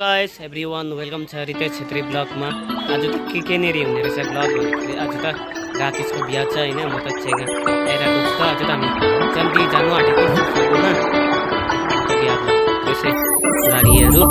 Guys every one welcome छ रितेश छेत्री ब्लगमा आज त के केनेरि हुने रहेछ ब्लग आज त राकेशको बिहा छ होइन म त चेगा आइरहेको छु त आज त हामी जल्दी जानु आँटेको बिहाको त्यसै गाडीहरू।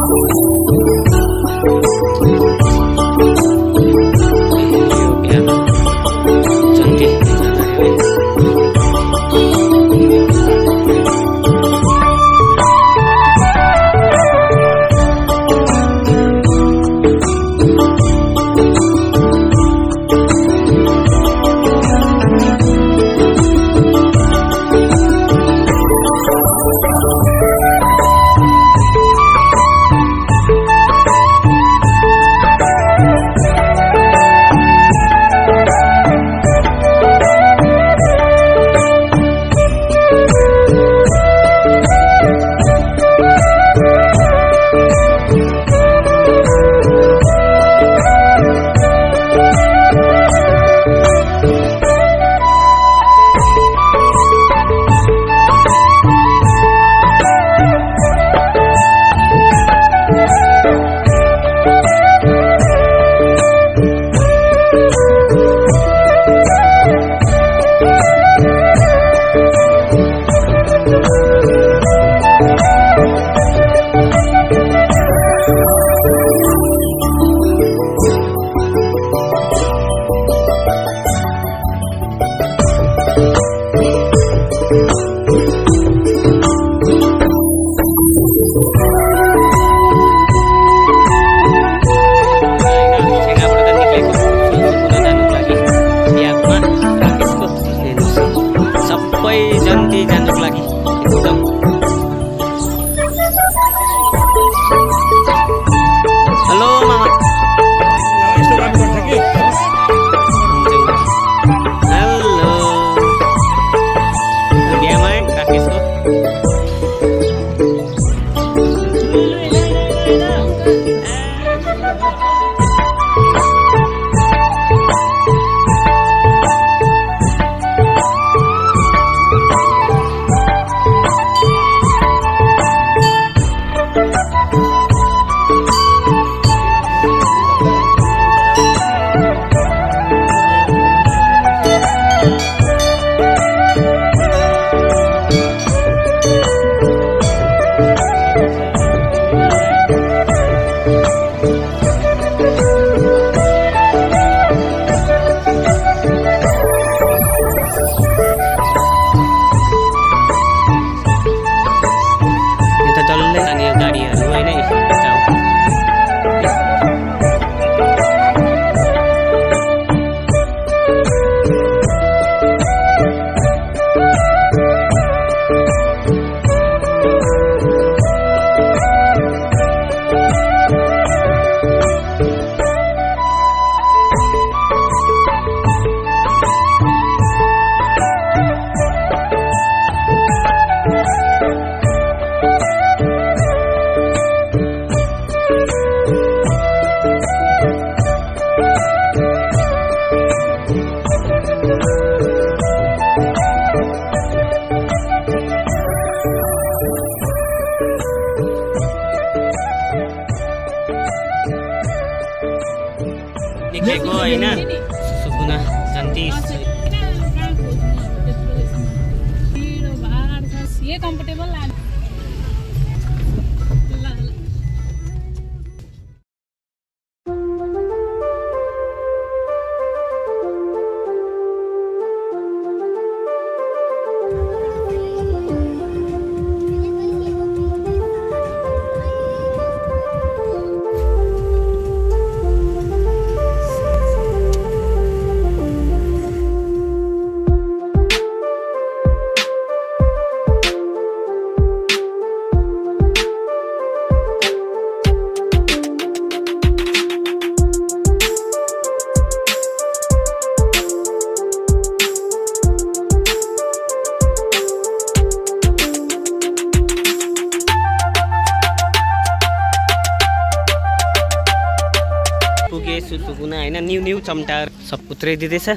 सब उत्रिदिँदैछ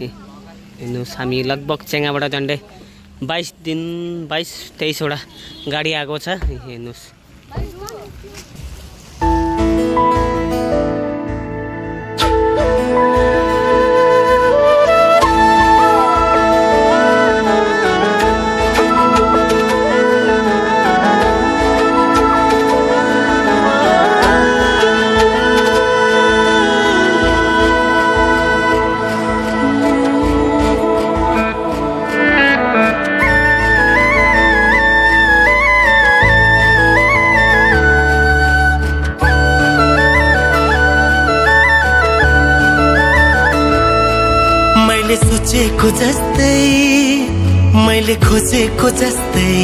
हेर्नुहोस् हामी लगभग चेङ्गाबाट झन्डै बाइस दिन बाइस तेइसवटा गाडी आएको छ। हेर्नुहोस् सोचेको जस्तै मैले खोजेको जस्तै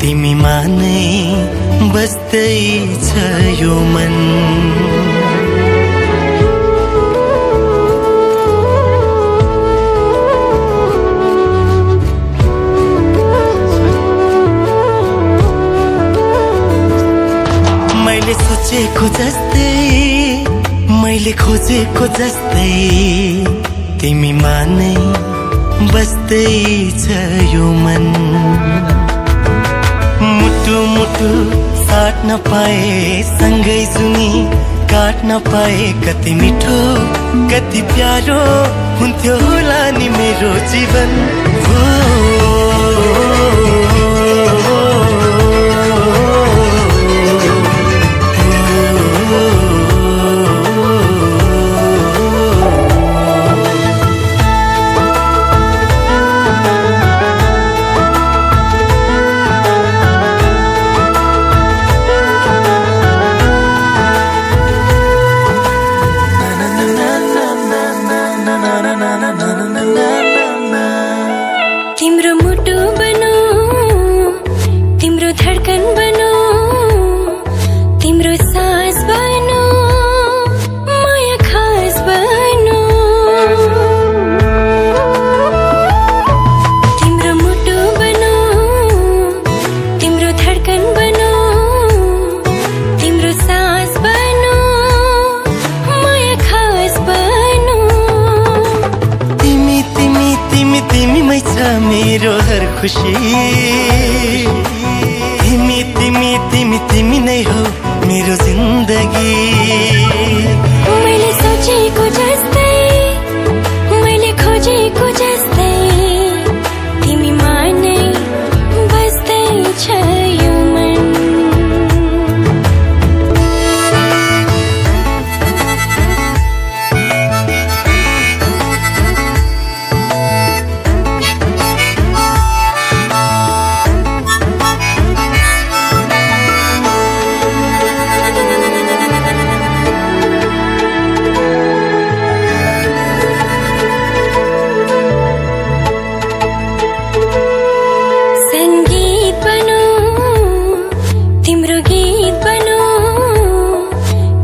तिमीमा नै बस्दै छ यो मन। मैले सोचेको जस्तै मैले खोजेको जस्तै तिमीमा नै बस्दै छ यो मन। मुटु मुटु साट्न पाए सँगै जुनी काट्न पाए कति मिठो कति प्यारो हुन्थ्यो होला नि मेरो जीवन। धडकन बनो तिम्रो सास बनो माया खास बनो। तिम्रो मुटु बनो तिम्रो धडकन बनो तिम्रो सास बनो माया खास बनो। तिमी तिमी तिमी तिमीमै छ मेरो हर खुसी। तिमी तिमी तिमी नै हो मेरो जिन्दगी।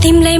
तिमीलाई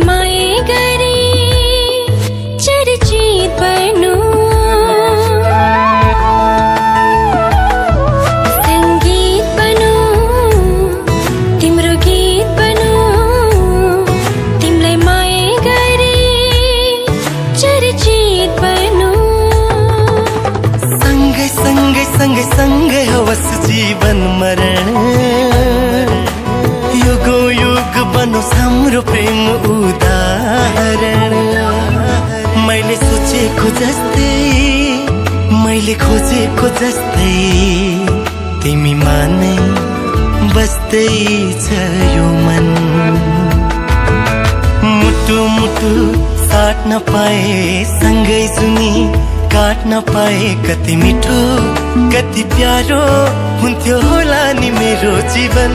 पाए कति मिठो कति प्यारो हुन्थ्यो होला नि मेरो जीवन।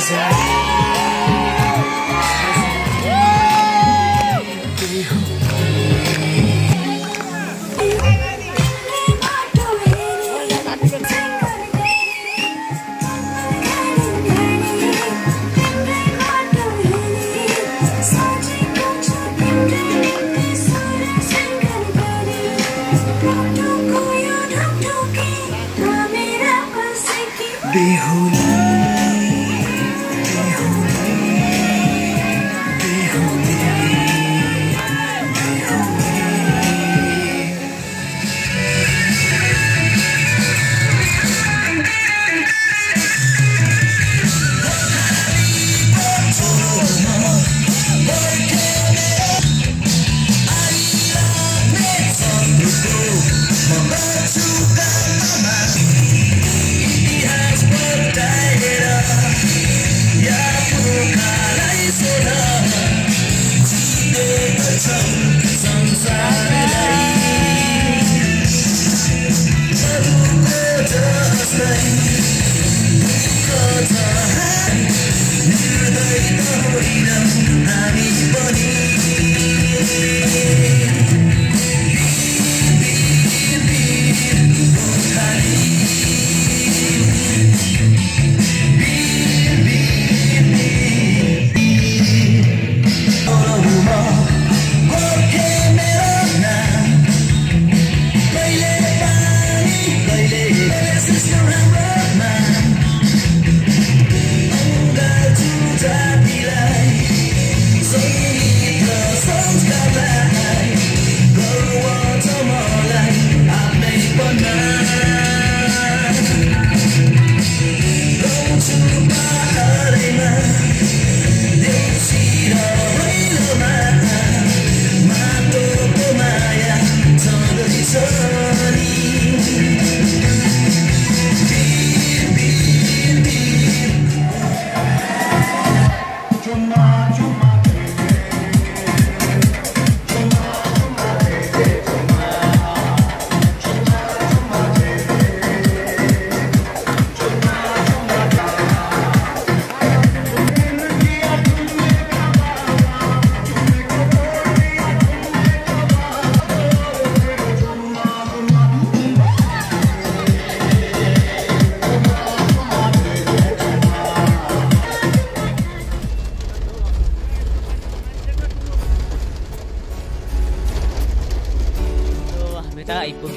हामी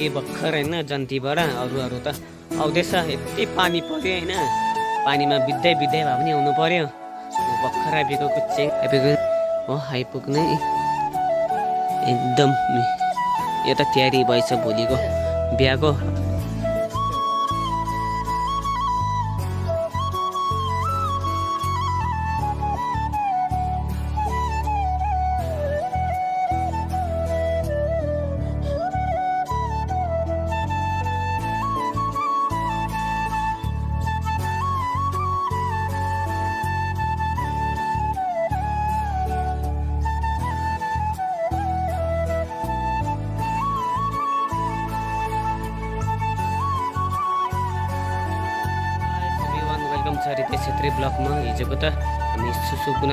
आइपुगे भर्खर होइन जन्तीबाट अरू अरू त आउँदैछ। यति पानी पऱ्यो होइन। पानीमा बित्दै बित्दै भए पनि आउनु पऱ्यो भर्खर आइपुगेको कुच्चे आइपुग्यो हो आइपुग्नै। एकदम। यो त तयारी भएछ भोलिको। बिहाको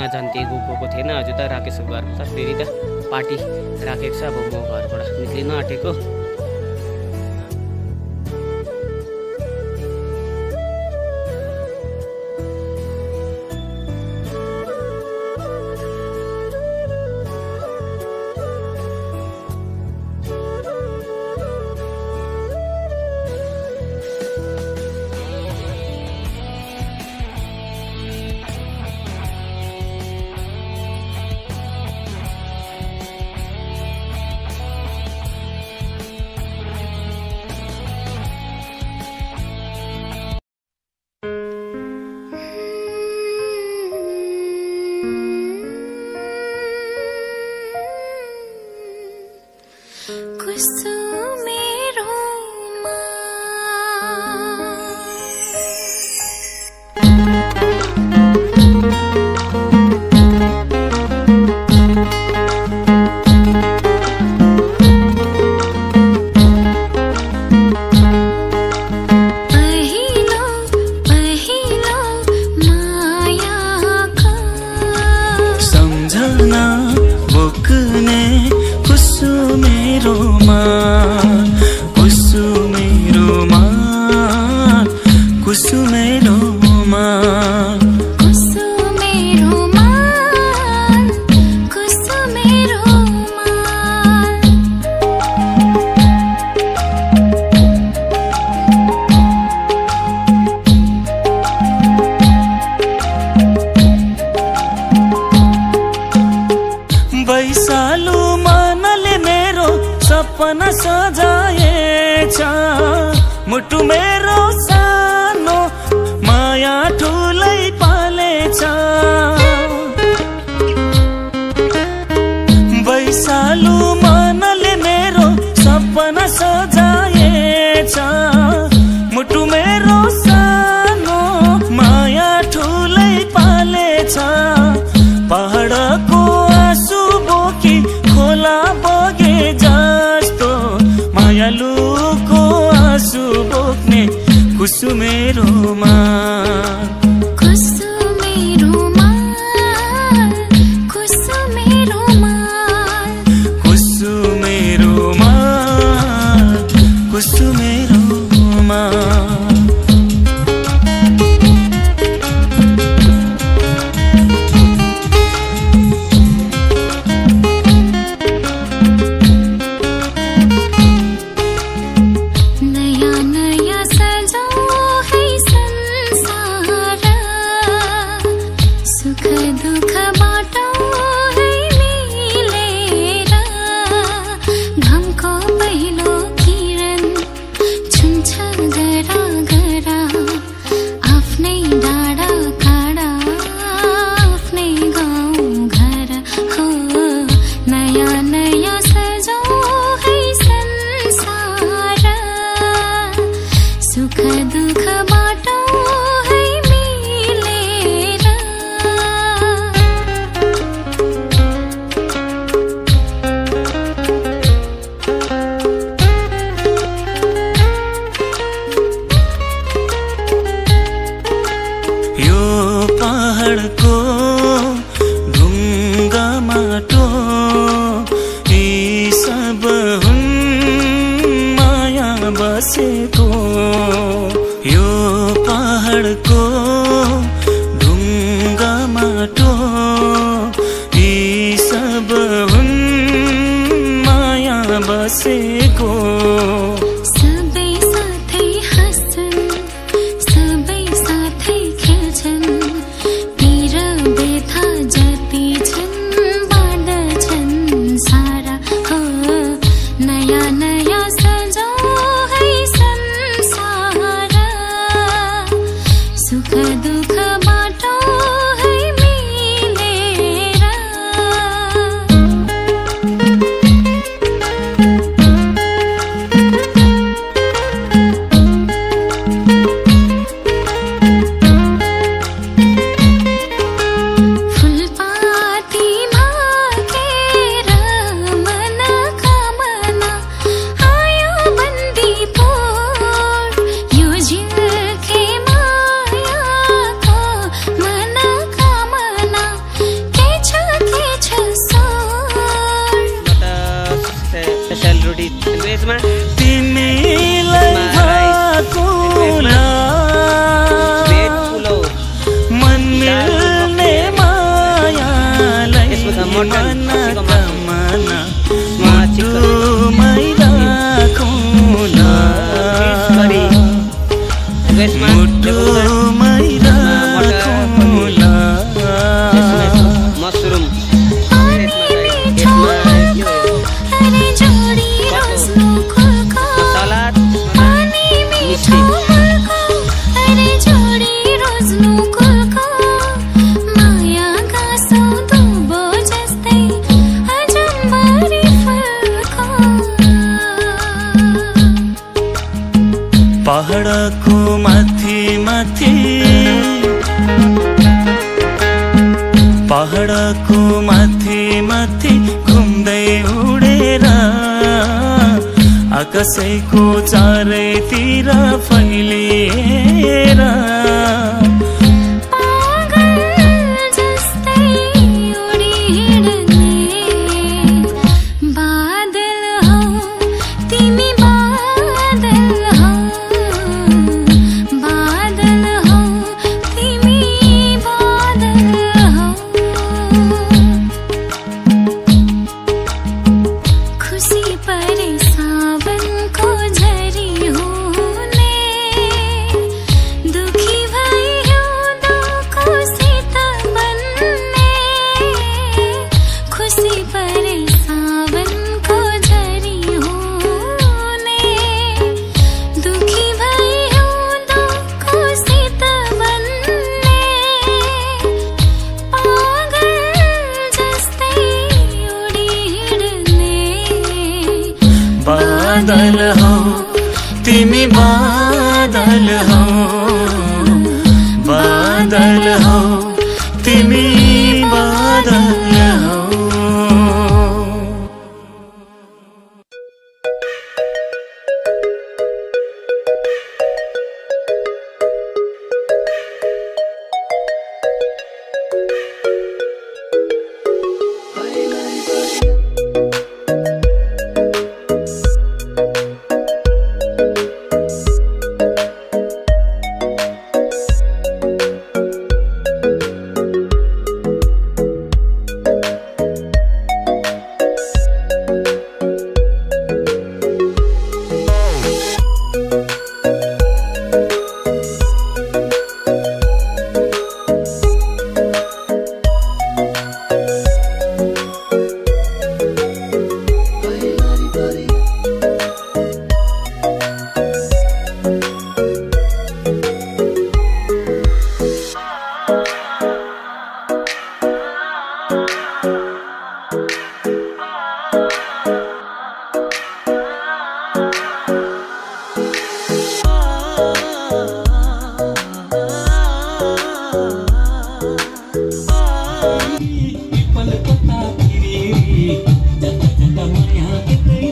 सुसुकुना जान्थे गएको थिएन हजुर त राकेशको घरमा त फेरि त पार्टी राखेको छ अब म घरबाट निक्लिन आँटेको। Good. सडकको माथि। माथि पहाडको माथि माथि घुम्दै उडेर आकाशैको चारैतिर फैलिएर यहाँ कितनी